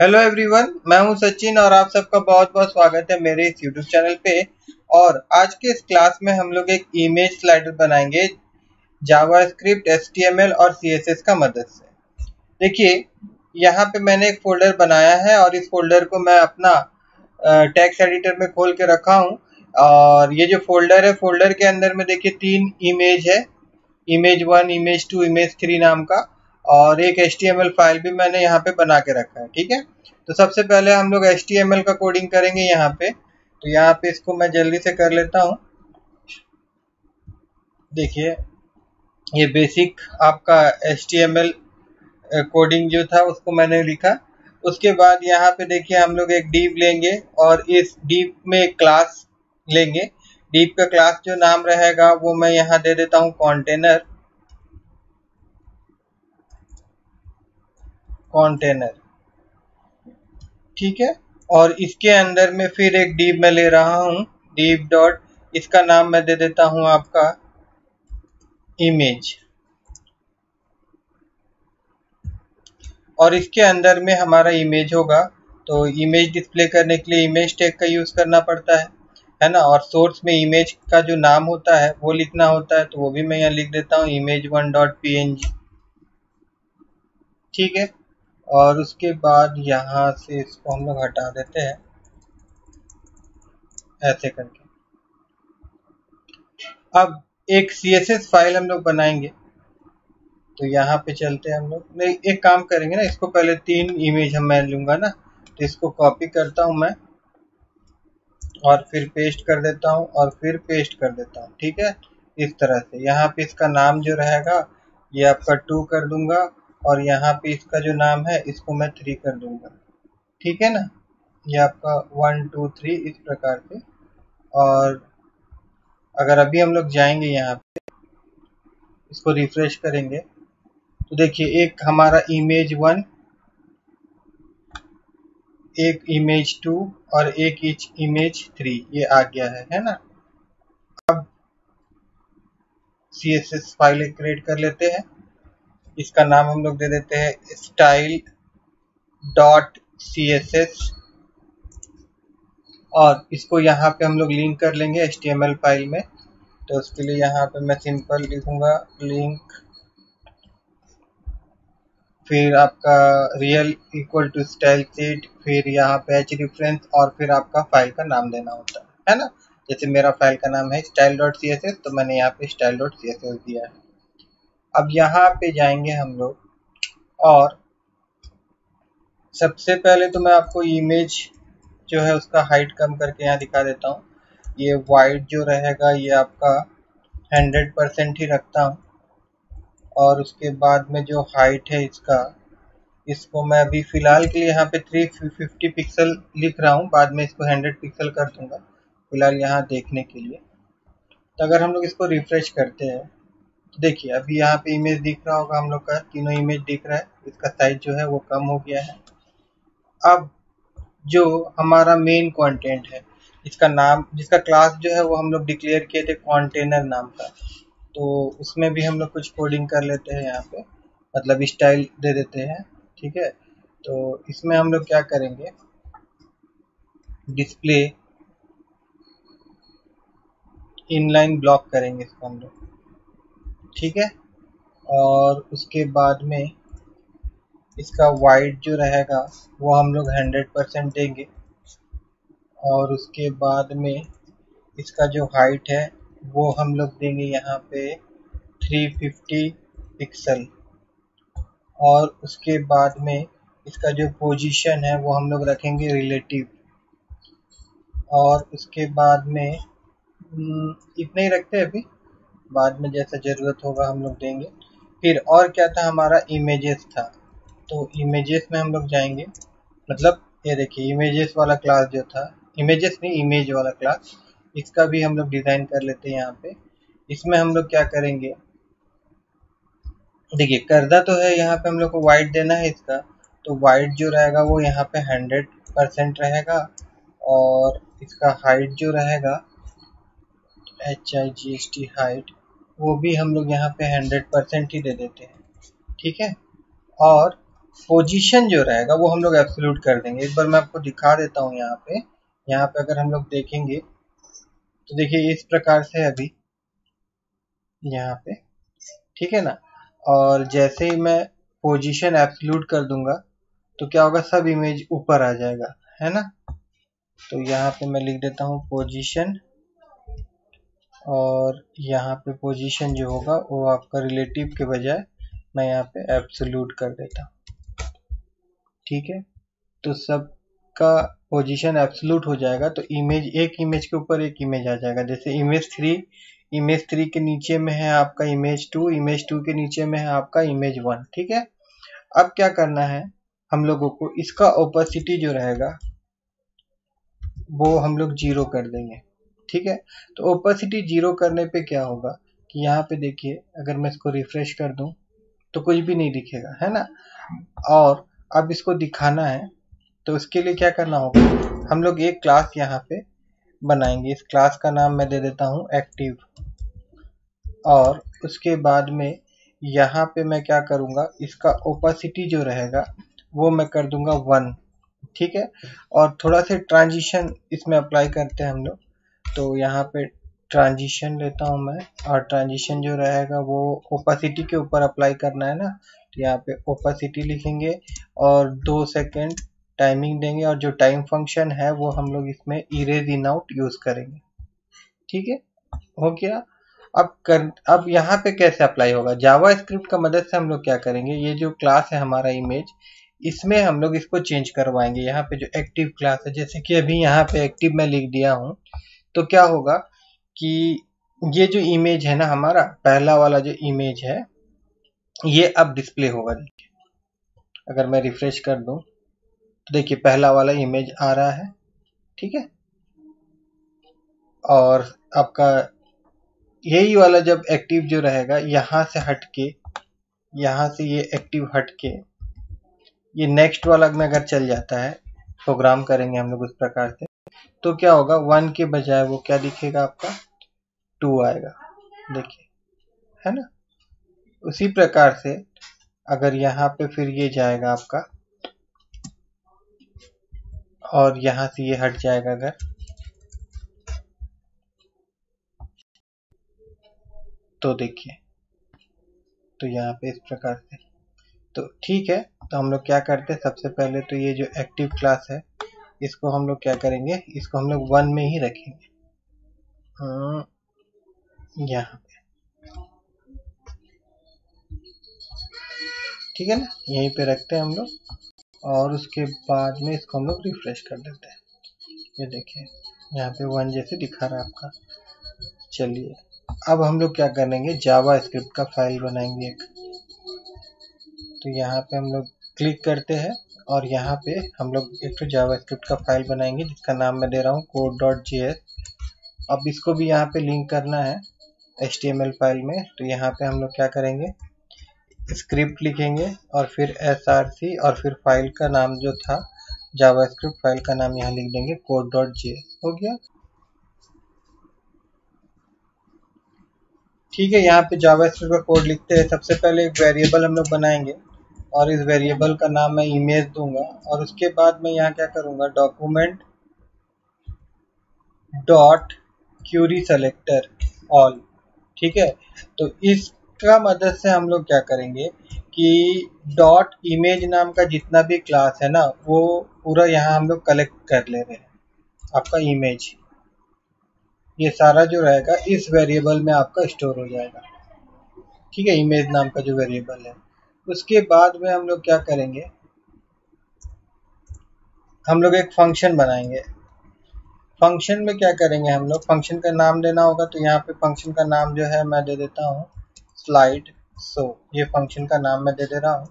Hello everyone मैं हूँ सचिन और आप सबका बहुत बहुत स्वागत है मेरे इस यूट्यूब चैनल पे। और आज के इस क्लास में हम लोग एक इमेज स्लाइडर बनाएँगे जावा स्क्रिप्ट एस और सीएसएस का मदद से। देखिए, यहाँ पे मैंने एक फोल्डर बनाया है और इस फोल्डर को मैं अपना टेक्स्ट एडिटर में खोल के रखा हूँ। और ये जो फोल्डर है फोल्डर के अंदर में देखिए तीन इमेज है। Image one image two image three नाम का। और एक एच फ़ाइल भी मैंने यहाँ पे बना के रखा है, ठीक है? तो सबसे पहले हम लोग एच का कोडिंग करेंगे यहाँ पे। तो यहाँ पे इसको मैं जल्दी से कर लेता हूँ। देखिए, ये बेसिक आपका एच कोडिंग जो था उसको मैंने लिखा। उसके बाद यहाँ पे देखिए हम लोग एक डीप लेंगे और इस डीप में एक क्लास लेंगे। डीप का क्लास जो नाम रहेगा वो मैं यहाँ दे देता हूँ कंटेनर कंटेनर ठीक है? और इसके अंदर में फिर एक डीप मैं ले रहा हूँ। डीप डॉट इसका नाम मैं दे देता हूँ आपका इमेज और इसके अंदर में हमारा इमेज होगा। तो इमेज डिस्प्ले करने के लिए इमेज टैग का यूज़ करना पड़ता है। है ना? और सोर्स में इमेज का जो नाम होता है, वो लिखना होता है तो वो भी मैं यहाँ लिख देता हूँ इमेज वन डॉट पी ठीक है? और उसके बाद यहाँ से इसको हम लोग हटा देते हैं। ऐसे करके। अब एक सी एस एस फ़ाइल हम लोग बनाएँगे। तो यहाँ पे चलते हैं हम लोग। नहीं, एक काम करेंगे ना, इसको पहले तीन इमेज हम मैं लूँगा ना तो इसको कॉपी करता हूँ मैं। और फिर पेस्ट कर देता हूँ, और फिर पेस्ट कर देता हूँ, ठीक है? इस तरह से। यहाँ पे इसका नाम जो रहेगा, ये आपका टू कर दूँगा। और यहाँ पे इसका जो नाम है, इसको मैं थ्री कर दूँगा। ठीक है ना? ये आपका वन टू थ्री इस प्रकार से और अगर अभी हम लोग जाएँगे यहाँ पे, इसको रिफ्रेश करेंगे। तो देखिए, एक हमारा इमेज वन एक इमेज टू और एक इच इमेज थ्री ये आ गया है है ना? अब C S S file create कर लेते हैं। इसका नाम हम लोग दे देते हैं style dot C S S और इसको यहाँ पे हम लोग लिंक कर लेंगे H T M L file में। तो उसके लिए यहाँ पे मैं सिंपल लिखूँगा लिंक फिर आपका real equal to style seat फिर यहाँ पे एच रिफरेंस और फिर आपका फ़ाइल का नाम देना होता है है ना? जैसे मेरा फ़ाइल का नाम है style dot C S S तो मैंने यहाँ पे style dot C S S दिया है। अब यहाँ पे जाएँगे हम लोग। और सबसे पहले तो मैं आपको इमेज जो है उसका हाइट कम करके यहाँ दिखा देता हूँ। ये वाइट जो रहेगा, ये आपका हंड्रेड परसेंट ही रखता हूँ। और उसके बाद में जो हाइट है इसका, इसको मैं अभी फ़िलहाल के लिए यहाँ पे थ्री फिफ्टी पिक्सल लिख रहा हूँ। बाद में इसको हंड्रेड पिक्सल कर दूँगा, फ़िलहाल यहाँ देखने के लिए। तो अगर हम लोग इसको रिफ्रेश करते हैं देखिए, अभी यहाँ पे इमेज दिख रहा होगा हम लोग का, तीनों इमेज दिख रहा है, इसका साइज़ जो है वो कम हो गया है। अब जो हमारा मेन कंटेंट है इसका नाम, जिसका क्लास जो है वो हम लोग डिक्लेयर किए थे कंटेनर नाम का। तो उसमें भी हम लोग कुछ कोडिंग कर लेते हैं यहाँ पे मतलब स्टाइल दे देते हैं, ठीक है? तो इसमें हम लोग क्या करेंगे? डिस्प्ले इनलाइन ब्लॉक करेंगे इसको हम लोग। ठीक है? और उसके बाद में इसका वाइट जो रहेगा वो हम लोग हंड्रेड परसेंट देंगे। और उसके बाद में इसका जो हाइट है वो हम लोग देंगे यहाँ पे 350 पिक्सल और उसके बाद में इसका जो पोजीशन है वो हम लोग रखेंगे रिलेटिव और उसके बाद में हम्म, इतना ही रखते हैं अभी? बाद में जैसा ज़रूरत होगा हम लोग देंगे। फिर और क्या था? हमारा इमेजेस था। तो इमेजेस में हम लोग जाएँगे। मतलब ये देखिए इमेजेस वाला क्लास जो था इमेजेस नहीं इमेज वाला क्लास इसका भी हम लोग डिज़ाइन कर लेते हैं यहाँ पे। इसमें हम लोग क्या करेंगे? देखिए करदा तो है यहाँ पे हम लोग को वाइट देना है इसका। तो वाइट जो रहेगा वो यहाँ पे हंड्रेड परसेंट रहेगा और इसका हाइट जो रहेगा H I G S T height वो भी हम लोग यहाँ पे हंड्रेड परसेंट ही दे देते हैं। ठीक है? और पोजीशन जो रहेगा वो हम लोग एब्सोल्यूट कर देंगे। एक बार मैं आपको दिखा देता हूँ यहाँ पे। यहाँ पे अगर हम लोग देखेंगे तो देखिए इस प्रकार से अभी यहाँ पे। ठीक है ना? और जैसे ही मैं पोजीशन एब्सोल्यूट कर दूँगा तो क्या होगा? सब इमेज ऊपर आ जाएगा। है ना? तो यहाँ पे मैं लिख देता हूँ पोजीशन और यहाँ पे पोजीशन जो होगा, वो आपका रिलेटिव के बजाय मैं यहाँ पे एब्सोल्यूट कर देता हूँ। ठीक है? तो सबका पोजीशन एब्सोल्यूट हो जाएगा तो इमेज एक इमेज के ऊपर एक इमेज आ जाएगा। जैसे इमेज थ्री इमेज थ्री के नीचे में है आपका इमेज टू इमेज टू के नीचे में है आपका इमेज वन ठीक है? अब क्या करना है? हम लोगों को इसका ओपेसिटी जो रहेगा, वो हम लोग ज़ीरो कर देंगे। ठीक है? तो ओपेसिटी ज़ीरो करने पे क्या होगा कि यहाँ पे देखिए, अगर मैं इसको रिफ्रेश कर दूँ तो कुछ भी नहीं दिखेगा, है ना? और अब इसको दिखाना है तो उसके लिए क्या करना होगा? हम लोग एक क्लास यहाँ पे बनाएँगे। इस क्लास का नाम मैं दे देता हूँ एक्टिव और उसके बाद में यहाँ पे मैं क्या करूँगा? इसका ओपासिटी जो रहेगा, वो मैं कर दूँगा वन ठीक है? और थोड़ा सा ट्रांजिशन इसमें अप्लाई करते हैं हम लोग। तो यहाँ पे ट्रांजिशन लेता हूँ मैं। और ट्रांजिशन जो रहेगा वो ओपासिटी के ऊपर अप्लाई करना है ना। तो यहाँ पे ओपासिटी लिखेंगे और दो सेकेंड टाइमिंग देंगे और जो टाइम फ़ंक्शन है वो हम लोग इसमें इरेज इन आउट यूज़ करेंगे। ठीक है? हो गया? अब कर, अब यहाँ पे कैसे अप्लाई होगा? जावा स्क्रिप्ट का मदद से हम लोग क्या करेंगे? ये जो क्लास है हमारा इमेज इसमें हम लोग इसको चेंज करवाएँगे। यहाँ पे जो एक्टिव क्लास है, जैसे कि अभी यहाँ पे एक्टिव मैं लिख दिया हूँ। तो क्या होगा कि ये जो इमेज है ना हमारा, पहला वाला जो इमेज है, ये अब डिस्प्ले होगा। देखिए अगर मैं रिफ्रेश कर दूँ तो देखिए पहला वाला इमेज आ रहा है, ठीक है? और आपका यही वाला जब एक्टिव जो रहेगा, यहाँ से हट के यहाँ से ये एक्टिव हट के ये नेक्स्ट वाला में अगर चल जाता है प्रोग्राम करेंगे हम लोग उस प्रकार से तो क्या होगा? वन के बजाय वो क्या दिखेगा आपका? टू आएगा। देखिए, है ना? उसी प्रकार से अगर यहाँ पे फिर ये जाएगा आपका, और यहाँ से ये हट जाएगा अगर। तो देखिए तो यहाँ पे इस प्रकार से। तो ठीक है तो हम लोग क्या करते हैं? सबसे पहले तो ये जो एक्टिव क्लास है इसको हम लोग क्या करेंगे? इसको हम लोग वन में ही रखेंगे। यहाँ पे। ठीक है ना? यहीं पे रखते हैं हम लोग। और उसके बाद में इसको हम लोग रिफ्रेश कर देते हैं। ये देखिए, यहाँ पे वन जैसे दिखा रहा है आपका। चलिए, अब हम लोग क्या करेंगे? जावा स्क्रिप्ट का फ़ाइल बनाएँगे एक। तो यहाँ पे हम लोग क्लिक करते हैं। और यहाँ पे हम लोग एक तो जावा स्क्रिप्ट का फ़ाइल बनाएँगे, जिसका नाम मैं दे रहा हूँ कोड डॉट जी एस अब इसको भी यहाँ पे लिंक करना है एच फ़ाइल में। तो यहाँ पे हम लोग क्या करेंगे? स्क्रिप्ट लिखेंगे और फिर एस और फिर फ़ाइल का नाम जो था जावा स्क्रिप्ट फ़ाइल का नाम यहाँ लिख देंगे कोड डॉट जी हो गया? ठीक है, यहाँ पे जावा स्क्रिप्ट का कोड लिखते हैं। सबसे पहले एक वेरिएबल हम लोग बनाएँगे। और इस वेरिएबल का नाम मैं इमेज दूँगा और उसके बाद मैं यहाँ क्या करूँगा? Document dot query selector all ठीक है? तो इसका मदद से हम लोग क्या करेंगे कि डॉट इमेज नाम का जितना भी क्लास है ना, वो पूरा यहाँ हम लोग कलेक्ट कर ले रहे हैं, आपका इमेज ये सारा जो रहेगा, इस वेरिएबल में आपका स्टोर हो जाएगा। ठीक है? इमेज नाम का जो वेरिएबल है। उसके बाद में हम लोग क्या करेंगे? हम लोग एक फ़ंक्शन बनाएँगे। फ़ंक्शन में क्या करेंगे हम लोग? फ़ंक्शन का नाम देना होगा तो यहाँ पे फ़ंक्शन का नाम जो है मैं दे देता हूँ। स्लाइड सो ये फ़ंक्शन का नाम मैं दे दे रहा हूँ।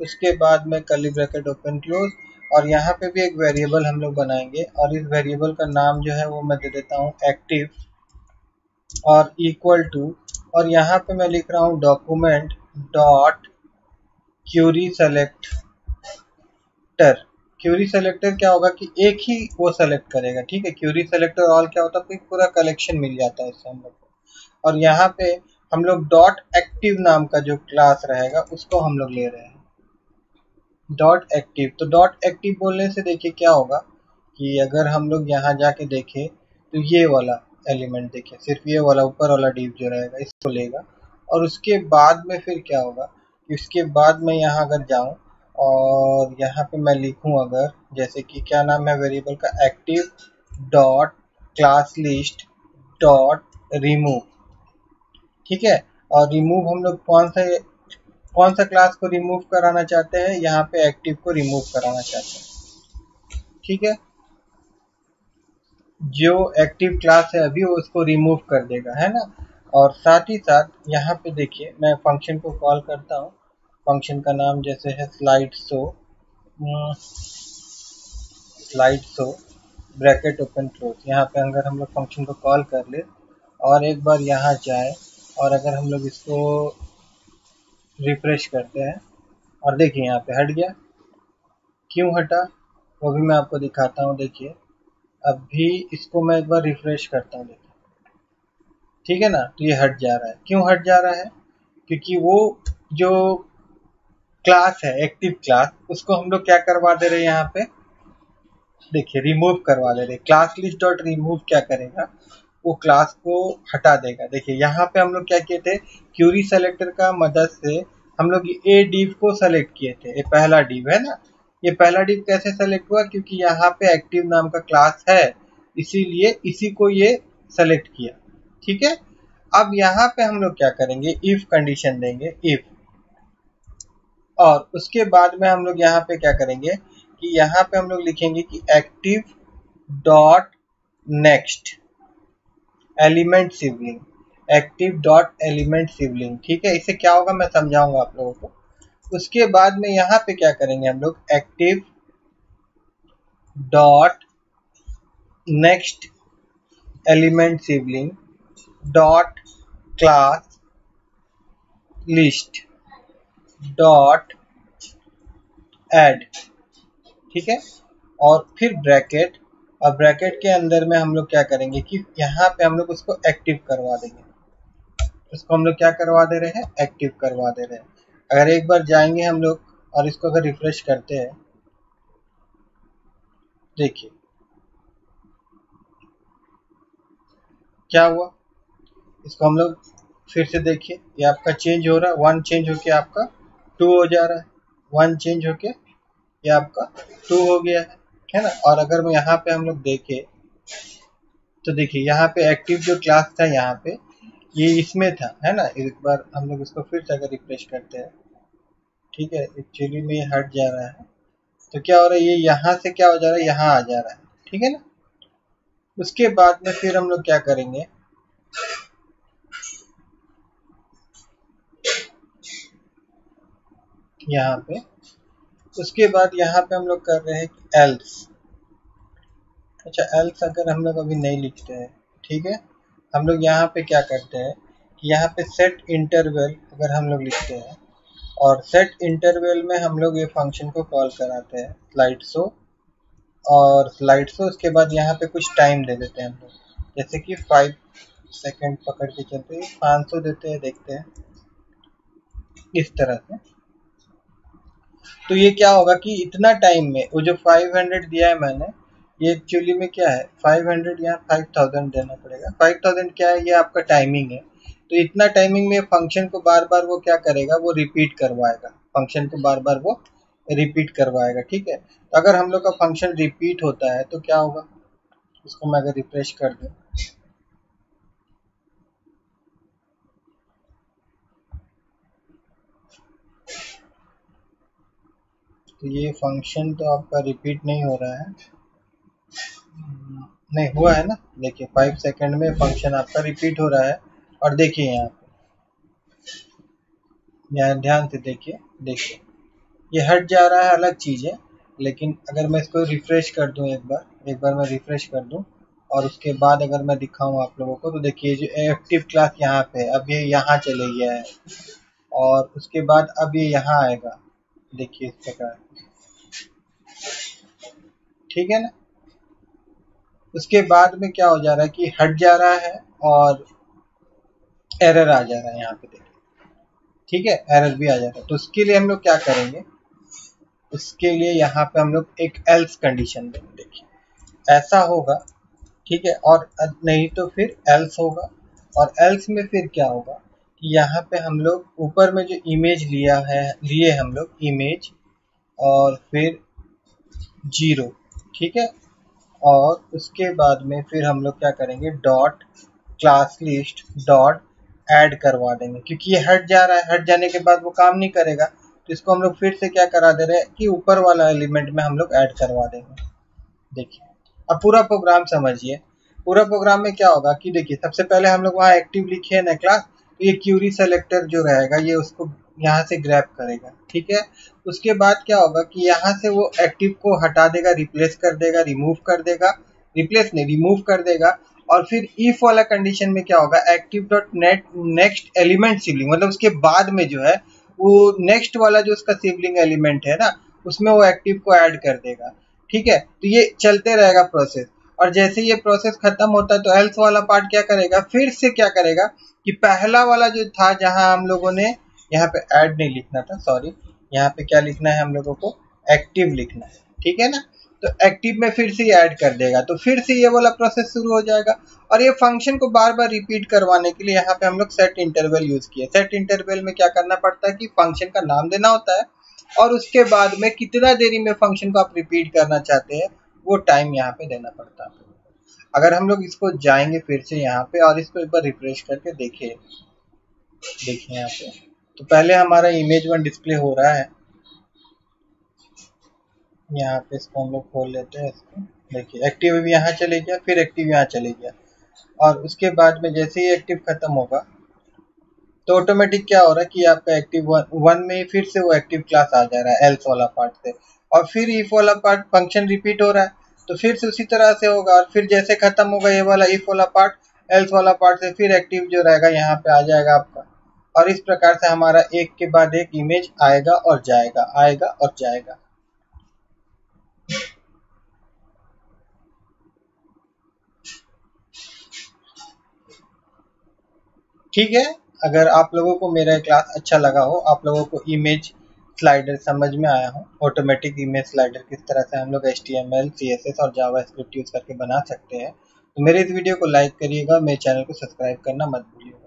उसके बाद में कली ब्रैकेट ओपन क्लोज और यहाँ पे भी एक वेरिएबल हम लोग बनाएँगे और इस वेरिएबल का नाम जो है वो मैं दे देता हूँ एक्टिव और इक्वल टू और यहाँ पे मैं लिख रहा हूँ document dot query selector. Query selector क्या होगा कि एक ही वो सेलेक्ट करेगा, ठीक है? क्यूरी सेलेक्टर ऑल क्या होता है? पूरा कलेक्शन मिल जाता है इससे हम लोग को। और यहाँ पे हम लोग डॉट एक्टिव नाम का जो क्लास रहेगा, उसको हम लोग ले रहे हैं। डॉट एक्टिव तो डॉट एक्टिव बोलने से देखिए क्या होगा कि अगर हम लोग यहाँ जाके देखें तो ये वाला एलिमेंट देखिए सिर्फ़ ये वाला ऊपर वाला डीप जो रहेगा, इसको लेगा। और उसके बाद में फिर क्या होगा कि उसके बाद मैं यहाँ अगर जाऊँ, और यहाँ पे मैं लिखूँ अगर, जैसे कि क्या नाम है वेरिएबल का? Active dot class list dot remove ठीक है? और रिमूव हम लोग कौन सा कौन सा क्लास को रिमूव कराना चाहते हैं? यहाँ पे एक्टिव को रिमूव कराना चाहते हैं। ठीक है? जो एक्टिव क्लास है अभी उसको रिमूव कर देगा, है ना? और साथ ही साथ यहाँ पे देखिए, मैं फ़ंक्शन को कॉल करता हूँ। फ़ंक्शन का नाम जैसे है slide show slide show bracket open close यहाँ पे अगर हम लोग फ़ंक्शन को कॉल कर ले और एक बार यहाँ जाए और अगर हम लोग इसको रिफ्रेश करते हैं और देखिए यहाँ पे हट गया। क्यों हटा? वो भी मैं आपको दिखाता हूँ। देखिए, अब भी इसको मैं एक बार रिफ्रेश करता हूँ। ठीक है ना? तो ये हट जा रहा है। क्यों हट जा रहा है? क्योंकि वो जो क्लास है एक्टिव क्लास उसको हम लोग क्या करवा दे रहे हैं यहाँ पे? देखिए रिमूव करवा दे रहे क्लास लिस्ट डॉट रिमूव क्या करेगा? वो क्लास को हटा देगा। देखिए, यहाँ पे हम लोग क्या किए थे? क्यूरी सेलेक्टर का मदद से हम लोग ए डिव को सेलेक्ट किए थे। ये पहला डिव है ना? ये पहला डिव कैसे सेलेक्ट हुआ? क्योंकि यहाँ पे एक्टिव नाम का क्लास है। इसीलिए इसी को ये सेलेक्ट किया। ठीक है? अब यहाँ पे हम लोग क्या करेंगे? इफ़ कंडीशन देंगे इफ़ और उसके बाद में हम लोग यहाँ पे क्या करेंगे? कि यहाँ पे हम लोग लिखेंगे कि active dot next element sibling active dot element sibling ठीक है? इसे क्या होगा मैं समझाऊँगा आप लोगों को। उसके बाद में यहाँ पे क्या करेंगे हम लोग? Active dot next element sibling dot class list dot add ठीक है? और फिर ब्रैकेट और ब्रैकेट के अंदर में हम लोग क्या करेंगे कि यहाँ पे हम लोग उसको एक्टिव करवा देंगे। इसको हम लोग क्या करवा दे रहे हैं? एक्टिव करवा दे रहे हैं। अगर एक बार जाएँगे हम लोग और इसको अगर रिफ्रेश करते हैं, देखिए। क्या हुआ? इसको हम लोग फिर से देखिए, ये आपका चेंज हो रहा है वन चेंज होके आपका टू हो जा रहा है वन चेंज होके ये आपका टू हो गया है है ना? और अगर मैं यहाँ पे हम लोग देखें तो देखिए, यहाँ पे एक्टिव जो क्लास था यहाँ पे, ये इसमें था, है ना? एक बार हम लोग इसको फिर से अगर रिफ्रेश करते हैं, ठीक है? एक्चुअली में हट जा रहा है तो क्या हो रहा है, ये यहाँ से क्या हो जा रहा है, यहाँ आ जा रहा है, ठीक है ना? उसके बाद में फिर हम लोग क्या करेंगे? यहाँ पे। उसके बाद यहाँ पे हम लोग कर रहे हैं एल्स अच्छा एल्स अगर हम लोग अभी नहीं लिखते हैं, ठीक है? हम लोग यहाँ पे क्या करते हैं कि यहाँ पे सेट इंटरवल अगर हम लोग लिखते हैं, और सेट इंटरवल में हम लोग ये फ़ंक्शन को कॉल कराते हैं स्लाइड शो और स्लाइड शो उसके बाद यहाँ पे कुछ टाइम दे देते हैं हम लोग। जैसे कि फाइव सेकंड पकड़ के चलते हैं, पाँच सौ देते हैं, देखते हैं। इस तरह से। तो ये क्या होगा कि इतना टाइम में, वो जो 500 दिया है मैंने, ये एक्चुअली में क्या है? 500 हंड्रेड यहाँ 5000 देना पड़ेगा। 5000 क्या है? ये आपका टाइमिंग है। तो इतना टाइमिंग में फ़ंक्शन को बार बार वो क्या करेगा? वो रिपीट करवाएगा। फ़ंक्शन को बार बार वो रिपीट करवाएगा, ठीक है? तो अगर हम लोग का फ़ंक्शन रिपीट होता है तो क्या होगा? इसको मैं अगर रिफ्रेश कर दूँ तो ये फ़ंक्शन तो आपका रिपीट नहीं हो रहा है। नहीं, हुआ है ना? देखिए फाइव सेकंड में फ़ंक्शन आपका रिपीट हो रहा है। और देखिए यहाँ पे। यहाँ ध्यान से देखिए देखिए। ये हट जा रहा है, अलग चीज़ है। लेकिन अगर मैं इसको रिफ्रेश कर दूँ एक बार एक बार मैं रिफ्रेश कर दूँ, और उसके बाद अगर मैं दिखाऊँ आप लोगों को तो देखिए जो एक्टिव क्लास यहाँ पे अब ये यहाँ चले गया है। और उसके बाद अब ये यहाँ आएगा। देखिए इस प्रकार ठीक है ना? उसके बाद में क्या हो जा रहा है कि हट जा रहा है और एरर आ जा रहा है यहाँ पे देखिए। ठीक है? एरर भी आ जा रहा है। तो उसके लिए हम लोग क्या करेंगे? उसके लिए यहाँ पे हम लोग एक एल्स कंडीशन देंगे। देखिए, ऐसा होगा, ठीक है? और नहीं तो फिर एल्स होगा। और एल्स में फिर क्या होगा? यहाँ पे हम लोग ऊपर में जो इमेज लिया है, लिए हम लोग इमेज और फिर ज़ीरो ठीक है? और उसके बाद में फिर हम लोग क्या करेंगे? Dot class list dot add करवा देंगे, क्योंकि ये हट जा रहा है। हट जाने के बाद वो काम नहीं करेगा। तो इसको हम लोग फिर से क्या करा दे रहे हैं कि ऊपर वाला एलिमेंट में हम लोग ऐड करवा देंगे। देखिए, अब पूरा प्रोग्राम समझिए। पूरा प्रोग्राम में क्या होगा कि देखिए, सबसे पहले हम लोग वहाँ एक्टिव लिखे है ना क्लास तो ये क्यूरी सेलेक्टर जो रहेगा, ये उसको यहाँ से ग्रैप करेगा, ठीक है? उसके बाद क्या होगा कि यहाँ से वो एक्टिव को हटा देगा रिप्लेस कर देगा रिमूव कर देगा रिप्लेस नहीं रिमूव कर देगा, और फिर इफ़ वाला कंडीशन में क्या होगा? Active dot net next element sibling मतलब उसके बाद में जो है, वो नेक्स्ट वाला जो उसका सिबलिंग एलिमेंट है ना, उसमें वो एक्टिव को ऐड कर देगा, ठीक है? तो ये चलते रहेगा प्रोसेस और जैसे ये प्रोसेस खत्म होता है तो एल्स वाला पार्ट क्या करेगा? फिर से क्या करेगा? कि पहला वाला जो था, जहाँ हम लोगों ने यहाँ पे ऐड नहीं लिखना था सॉरी यहाँ पे क्या लिखना है हम लोगों को? एक्टिव लिखना है, ठीक है ना? तो एक्टिव में फिर से ऐड कर देगा तो फिर से ये वाला प्रोसेस शुरू हो जाएगा। और ये फ़ंक्शन को बार बार रिपीट करवाने के लिए यहाँ पे हम लोग सेट इंटरवल यूज़ किए। सेट इंटरवल में क्या करना पड़ता है कि फ़ंक्शन का नाम देना होता है, और उसके बाद में कितना देरी में फ़ंक्शन को आप रिपीट करना चाहते हैं वो टाइम यहाँ पे देना पड़ता है अगर हम लोग इसको जाएँगे फिर से यहाँ पे और इसको एक बार रिफ्रेश करके देखिए देखिए यहाँ पे। तो पहले हमारा इमेज वन डिस्प्ले हो रहा है। यहाँ पे इसको हम लोग खोल लेते हैं इसको। देखिए एक्टिव भी यहाँ चले गया, फिर एक्टिव यहाँ चले गया। और उसके बाद में जैसे ही एक्टिव खत्म होगा तो ऑटोमेटिक क्या हो रहा है कि आपका एक्टिव वन वन में फिर से वो एक्टिव क्लास आ जा रहा है एल्स वाला पार्ट से। और फिर इफ़ वाला पार्ट फ़ंक्शन रिपीट हो रहा है तो फिर से उसी तरह से होगा और फिर जैसे खत्म होगा ये वाला इफ़ वाला पार्ट एल्स वाला पार्ट से फिर एक्टिव जो रहेगा यहाँ पे आ जाएगा आपका। और इस प्रकार से हमारा एक के बाद एक इमेज आएगा और जाएगा, आएगा और जाएगा। ठीक है? अगर आप लोगों को मेरा क्लास अच्छा लगा हो, आप लोगों को इमेज स्लाइडर समझ में आया हूँ। ऑटोमेटिक इमेज स्लाइडर किस तरह से हम लोग H T M L C S S और जावा स्क्रिप्ट यूज़ करके बना सकते हैं। तो मेरे इस वीडियो को लाइक करिएगा, मेरे चैनल को सब्सक्राइब करना मत भूलिएगा।